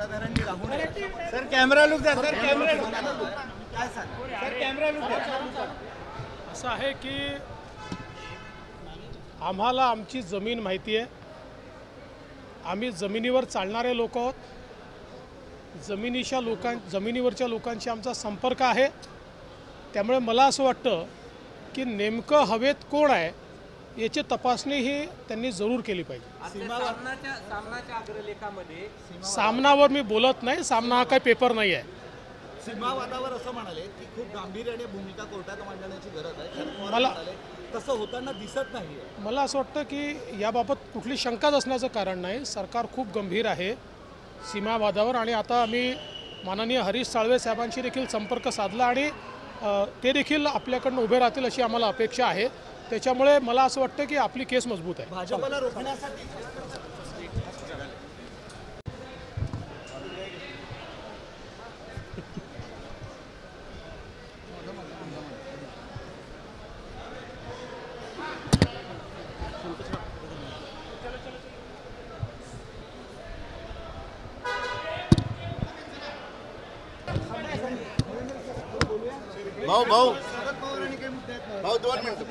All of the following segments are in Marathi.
सर कॅमेरा लुक द्या सर कॅमेरा लुक काय सर कॅमेरा लुक द्या. असं आहे की आम्हाला आमची जमीन माहिती आहे. आम्ही जमिनीवर चालणारे लोक आहोत. जमिनीच्या लोकां जमिनीवरच्या लोकांशी आमचा संपर्क आहे. त्यामुळे मला असं वाटतं की नेमकं हवेत कोण आहे? याची तपासणी ही त्यांनी जरूर केली पाहिजे. सामनावर मी बोलत नाही सामना हा काही पेपर नाही आहे. सीमावादावर असं म्हणाले की खूप गांभीर्याने भूमिका कोर्टात मांडण्याची गरज आहे. मला- तसं होताना दिसत नाहीये. मला असं वाटतं की याबाबत कुठली शंकाच असण्याचं कारण नाही. सरकार खूप गंभीर आहे सीमावादावर आणि आता आम्ही माननीय हरीश साळवे साहेबांशी देखील संपर्क साधला आणि ते देखील आपल्याकडनं उभे राहतील अशी आम्हाला अपेक्षा आहे. त्याच्यामुळे मला असं वाटतं की आपली केस मजबूत आहे. भाजपला रोखण्यासाठी. भाऊ भाऊ. भाऊ दोन मिनिटं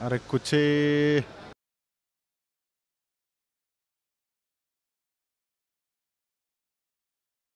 ahora escuché